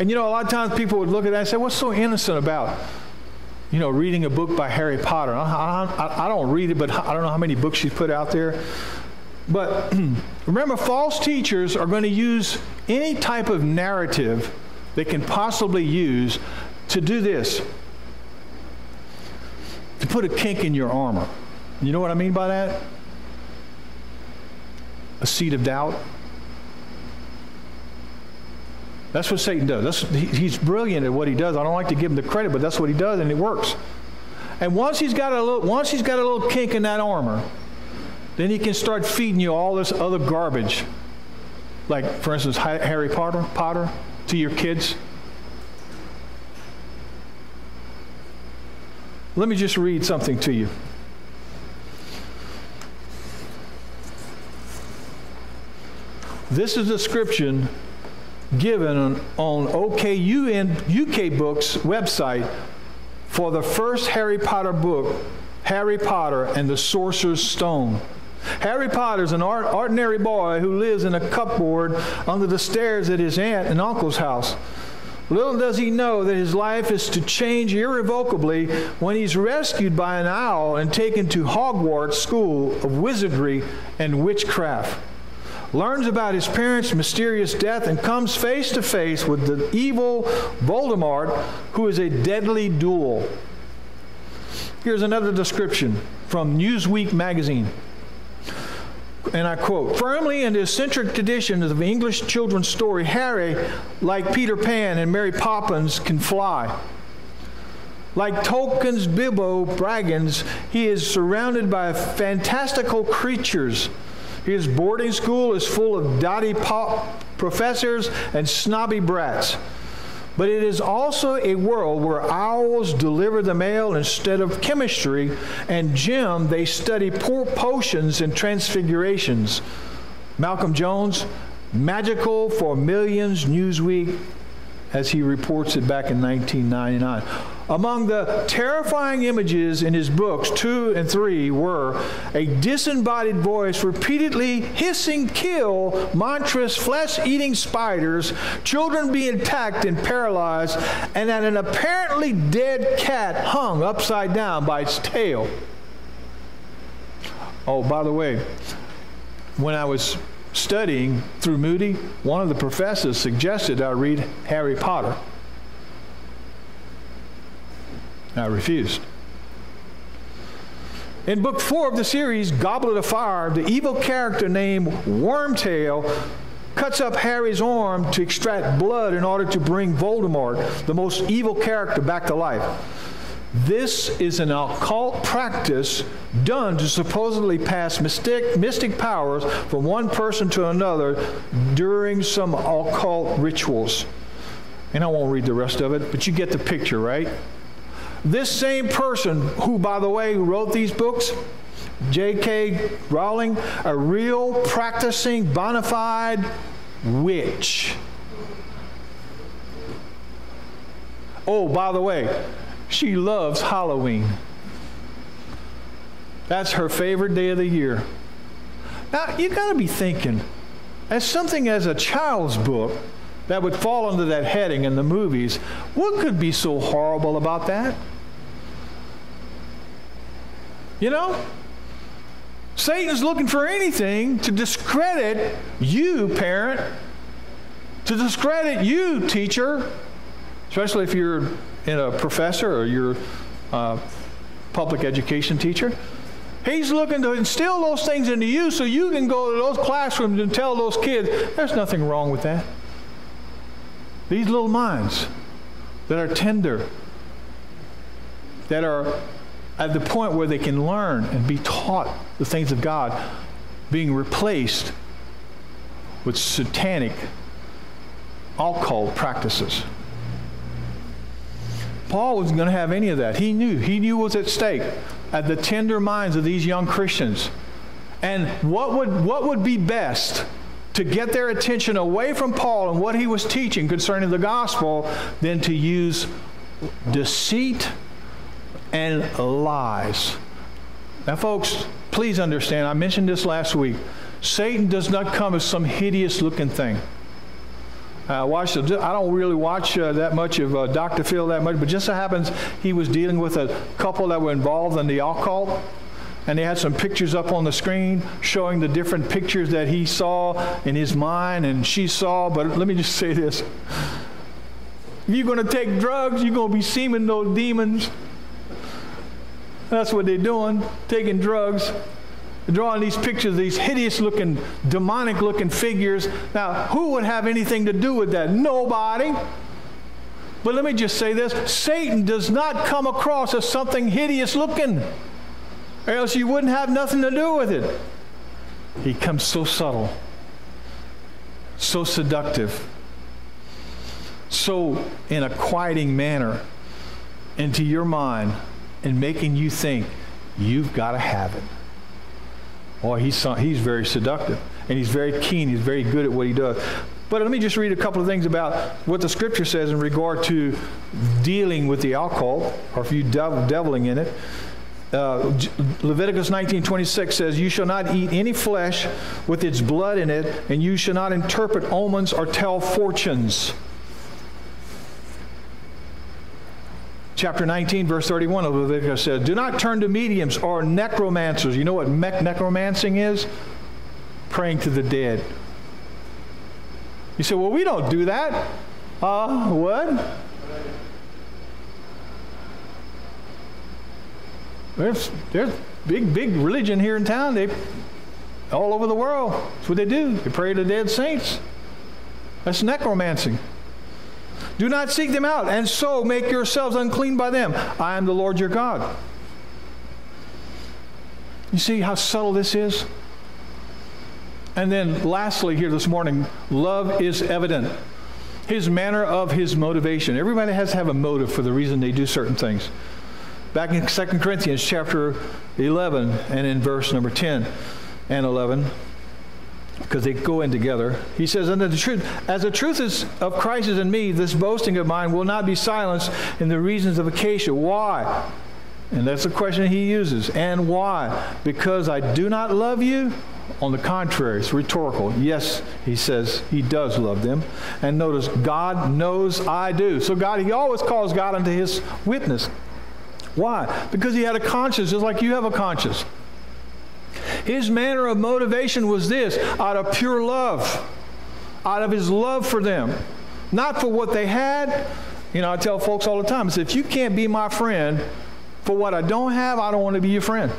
And you know, a lot of times people would look at that and say, What's so innocent about you know, reading a book by Harry Potter. I, I, I don't read it, but I don't know how many books she's put out there. But [CLEARS THROAT] remember, false teachers are going to use any type of narrative they can possibly use to do this to put a kink in your armor. You know what I mean by that? A seed of doubt. That's what Satan does. That's, he's brilliant at what he does. I don't like to give him the credit, but that's what he does, and it works. And once he's got a little, once he's got a little kink in that armor, then he can start feeding you all this other garbage, like for instance Harry Potter, Potter to your kids. Let me just read something to you. This is a description given on, on OKUN UK Books website for the first Harry Potter book, Harry Potter and the Sorcerer's Stone. Harry Potter is an ordinary boy who lives in a cupboard under the stairs at his aunt and uncle's house. Little does he know that his life is to change irrevocably when he's rescued by an owl and taken to Hogwarts School of Wizardry and Witchcraft. Learns about his parents' mysterious death and comes face to face with the evil Voldemort, who is a deadly duel. Here's another description from Newsweek magazine and I quote, firmly in the eccentric tradition of the English children's story, Harry, like Peter Pan and Mary Poppins, can fly. Like Tolkien's Bilbo Baggins, he is surrounded by fantastical creatures. His boarding school is full of dotty pop professors and snobby brats. But it is also a world where owls deliver the mail instead of chemistry, and gym, they study poor potions and transfigurations. Malcolm Jones, magical for millions, Newsweek, as he reports it back in 1999. Among the terrifying images in his books, two and three, were a disembodied voice repeatedly hissing, kill monstrous flesh eating spiders, children being attacked and paralyzed, and an apparently dead cat hung upside down by its tail. Oh, by the way, when I was studying through Moody, one of the professors suggested I read Harry Potter. I refused. In book four of the series, Goblet of Fire, the evil character named Wormtail cuts up Harry's arm to extract blood in order to bring Voldemort, the most evil character, back to life. This is an occult practice done to supposedly pass mystic, mystic powers from one person to another during some occult rituals. And I won't read the rest of it, but you get the picture, right? This same person, who, by the way, wrote these books, J.K. Rowling, a real practicing bona fide witch. Oh, by the way, she loves Halloween. That's her favorite day of the year. Now, you got to be thinking, as something as a child's book that would fall under that heading in the movies, what could be so horrible about that? You know? Satan's looking for anything to discredit you, parent, to discredit you, teacher, especially if you're in a professor or you're a uh, public education teacher. He's looking to instill those things into you so you can go to those classrooms and tell those kids there's nothing wrong with that. These little minds that are tender, that are at the point where they can learn and be taught the things of God, being replaced with satanic, occult practices. Paul wasn't going to have any of that. He knew. He knew what was at stake at the tender minds of these young Christians. And what would, what would be best to get their attention away from Paul and what he was teaching concerning the gospel than to use deceit and lies. Now, folks, please understand, I mentioned this last week. Satan does not come as some hideous looking thing. I watched. I don't really watch uh, that much of uh, Dr. Phil that much, but just so happens he was dealing with a couple that were involved in the occult, and they had some pictures up on the screen showing the different pictures that he saw in his mind and she saw. But let me just say this: if you're going to take drugs, you're going to be seeming those demons. That's what they're doing, taking drugs drawing these pictures, these hideous looking, demonic looking figures. Now, who would have anything to do with that? Nobody. But let me just say this Satan does not come across as something hideous looking, or else you wouldn't have nothing to do with it. He comes so subtle, so seductive, so in a quieting manner into your mind and making you think you've got to have it. Boy, he's, he's very seductive. And he's very keen. He's very good at what he does. But let me just read a couple of things about what the scripture says in regard to dealing with the occult, or if you devil, deviling in it. uh, Leviticus 19:26 says, "You shall not eat any flesh with its blood in it, and you shall not interpret omens or tell fortunes." Chapter 19, verse 31 of Leviticus says, Do not turn to mediums or necromancers. You know what necromancing is? Praying to the dead. You say, Well, we don't do that. Uh, what? There's, there's big, big religion here in town. They, all over the world, that's what they do. They pray to dead saints. That's necromancing. Do not seek them out, and so make yourselves unclean by them. I am the Lord your God. You see how subtle this is? And then, lastly, here this morning, love is evident. His manner of his motivation. Everybody has to have a motive for the reason they do certain things back in 2 Corinthians chapter 11 and in verse number 10 and 11 because they go in together. He says, "And the truth, as the truth is of Christ is in me, this boasting of mine will not be silenced in the reasons of Achaia. Why? And that's the question he uses. And why? Because I do not love you? On the contrary, it's rhetorical. Yes, he says he does love them. And notice, God knows I do. So God, he always calls God unto his witness. Why? Because he had a conscience just like you have a conscience. His manner of motivation was this out of pure love, out of his love for them, not for what they had. You know, I tell folks all the time, I say, if you can't be my friend for what I don't have, I don't want to be your friend.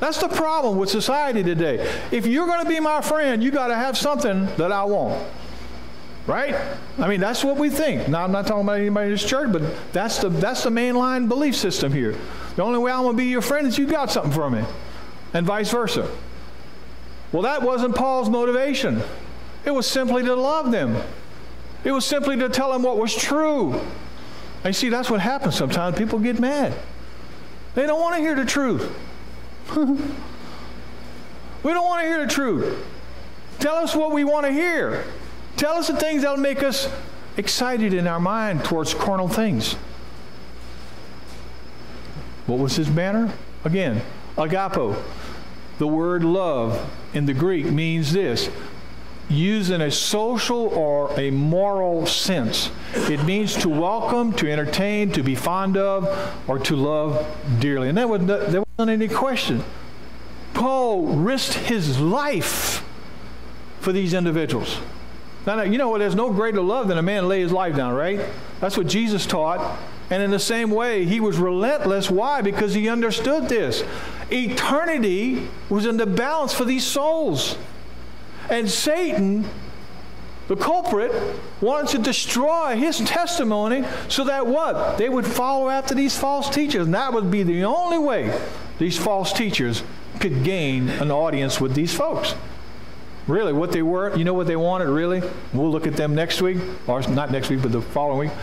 That's the problem with society today. If you're going to be my friend, you got to have something that I want. Right? I mean, that's what we think. Now, I'm not talking about anybody in this church, but that's the, that's the mainline belief system here. The only way I'm going to be your friend is you got something for me, and vice versa. Well, that wasn't Paul's motivation. It was simply to love them, it was simply to tell them what was true. And you see, that's what happens sometimes. People get mad, they don't want to hear the truth. [LAUGHS] we don't want to hear the truth. Tell us what we want to hear. Tell us the things that'll make us excited in our mind towards carnal things. What was his banner? Again, agapo. The word love in the Greek means this used in a social or a moral sense. It means to welcome, to entertain, to be fond of, or to love dearly. And that was, there wasn't any question. Paul risked his life for these individuals. Now, you know what? There's no greater love than a man lay his life down, right? That's what Jesus taught. And in the same way, he was relentless. Why? Because he understood this. Eternity was in the balance for these souls. And Satan, the culprit, wanted to destroy his testimony so that what? They would follow after these false teachers. And that would be the only way these false teachers could gain an audience with these folks. Really, what they were, you know what they wanted, really? We'll look at them next week, or not next week, but the following week.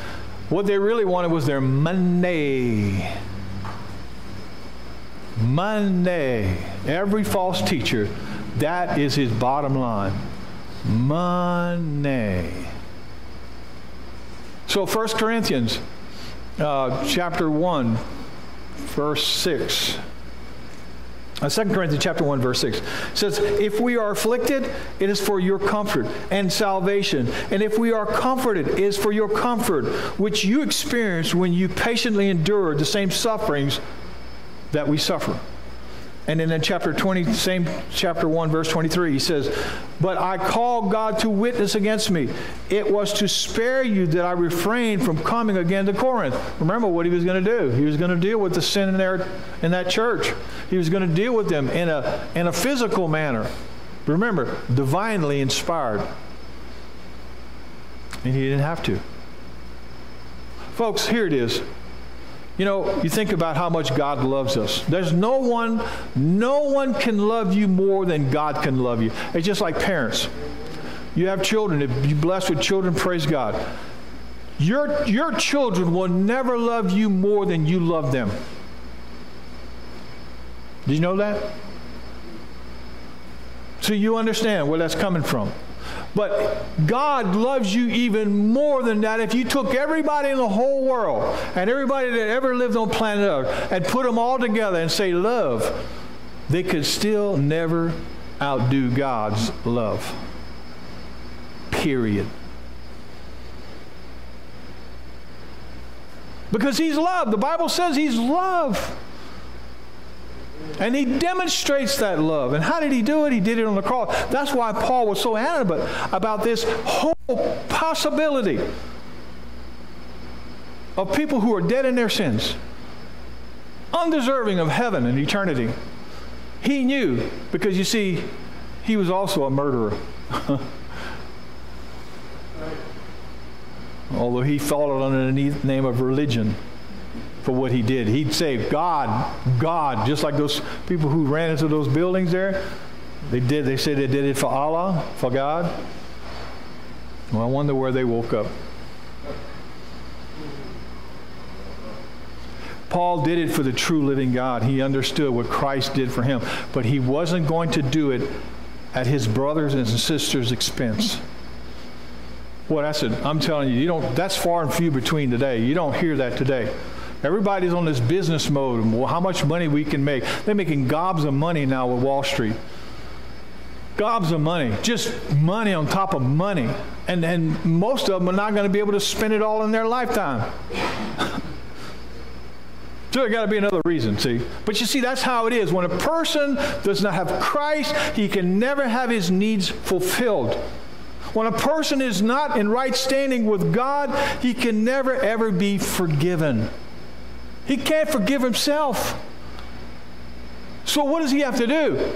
What they really wanted was their money. Money. Every false teacher, that is his bottom line. Money. So 1 Corinthians uh, chapter 1, verse 6. Uh, 2 Corinthians chapter 1 verse 6 says, If we are afflicted, it is for your comfort and salvation. And if we are comforted, it is for your comfort, which you experienced when you patiently endured the same sufferings that we suffer. And then in chapter 20, same chapter 1, verse 23, he says, But I call God to witness against me. It was to spare you that I refrained from coming again to Corinth. Remember what he was going to do. He was going to deal with the sin in, there, in that church. He was going to deal with them in a, in a physical manner. Remember, divinely inspired. And he didn't have to. Folks, here it is. You know, you think about how much God loves us. There's no one, no one can love you more than God can love you. It's just like parents. You have children. If you're blessed with children, praise God. Your, your children will never love you more than you love them. Do you know that? So you understand where that's coming from. But God loves you even more than that. If you took everybody in the whole world and everybody that ever lived on planet Earth and put them all together and say love, they could still never outdo God's love. Period. Because He's love. The Bible says He's love. And he demonstrates that love. And how did he do it? He did it on the cross. That's why Paul was so adamant about this whole possibility of people who are dead in their sins, undeserving of heaven and eternity. He knew because you see, he was also a murderer. [LAUGHS] Although he followed under the name of religion for what he did. He'd say, God, God, just like those people who ran into those buildings there. They did, they said they did it for Allah, for God. Well, I wonder where they woke up. Paul did it for the true living God. He understood what Christ did for him, but he wasn't going to do it at his brothers and sisters' expense. Well, that's it. I'm telling you, you don't. That's far and few between today. You don't hear that today. Everybody's on this business mode. Well, how much money we can make? They're making gobs of money now with Wall Street. Gobs of money, just money on top of money. And, and most of them are not going to be able to spend it all in their lifetime. [LAUGHS] so there got to be another reason, see? But you see, that's how it is. When a person does not have Christ, he can never have his needs fulfilled. When a person is not in right standing with God, he can never, ever be forgiven. He can't forgive himself. So, what does he have to do?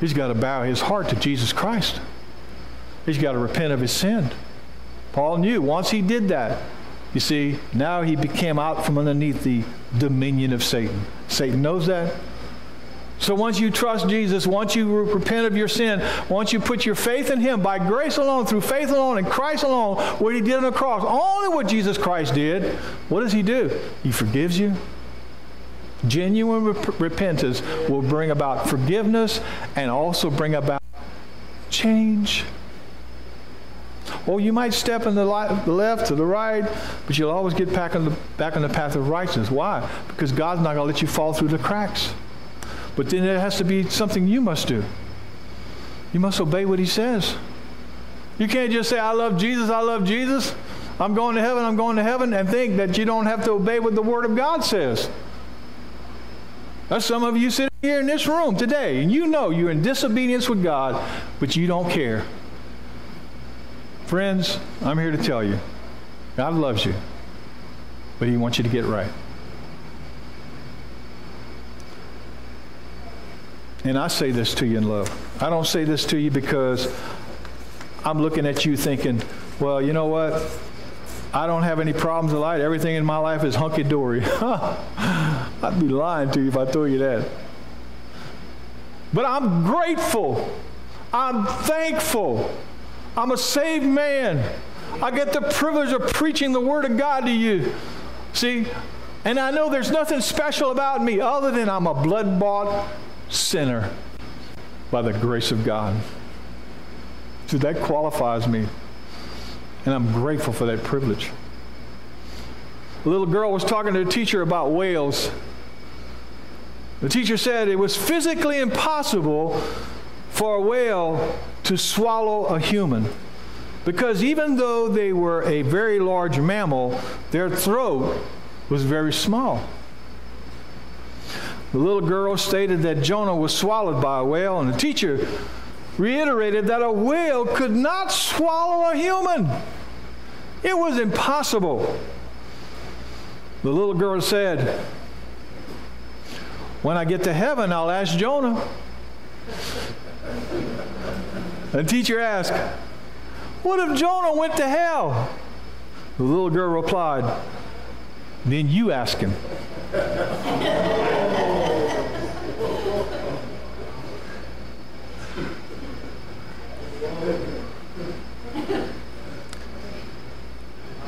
He's got to bow his heart to Jesus Christ. He's got to repent of his sin. Paul knew once he did that, you see, now he became out from underneath the dominion of Satan. Satan knows that. So once you trust Jesus, once you repent of your sin, once you put your faith in Him by grace alone, through faith alone, in Christ alone, what He did on the cross, only what Jesus Christ did, what does He do? He forgives you. Genuine rep- repentance will bring about forgiveness and also bring about change. Well, you might step in the, li- the left to the right, but you'll always get back on the, back on the path of righteousness. Why? Because God's not going to let you fall through the cracks. But then it has to be something you must do. You must obey what he says. You can't just say, I love Jesus, I love Jesus. I'm going to heaven, I'm going to heaven, and think that you don't have to obey what the Word of God says. That's some of you sitting here in this room today, and you know you're in disobedience with God, but you don't care. Friends, I'm here to tell you God loves you, but He wants you to get right. And I say this to you in love. I don't say this to you because I'm looking at you thinking, well, you know what? I don't have any problems in life. Everything in my life is hunky dory. [LAUGHS] I'd be lying to you if I told you that. But I'm grateful. I'm thankful. I'm a saved man. I get the privilege of preaching the Word of God to you. See? And I know there's nothing special about me other than I'm a blood bought sinner by the grace of God. So that qualifies me. And I'm grateful for that privilege. A little girl was talking to a teacher about whales. The teacher said it was physically impossible for a whale to swallow a human because even though they were a very large mammal, their throat was very small. The little girl stated that Jonah was swallowed by a whale, and the teacher reiterated that a whale could not swallow a human. It was impossible. The little girl said, When I get to heaven, I'll ask Jonah. The teacher asked, What if Jonah went to hell? The little girl replied, Then you ask him.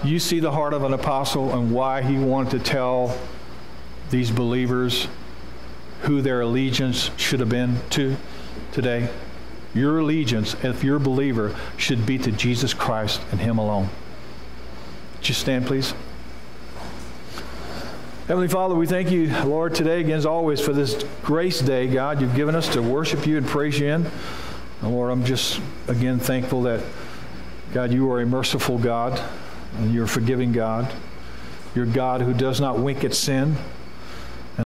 You see the heart of an apostle and why he wanted to tell these believers who their allegiance should have been to today? your allegiance, if you're a believer, should be to Jesus Christ and Him alone. Just stand, please. Heavenly Father, we thank you, Lord, today, again, as always, for this grace day, God, you've given us to worship you and praise you in. And Lord, I'm just, again, thankful that, God, you are a merciful God and you're forgiving God. You're God who does not wink at sin.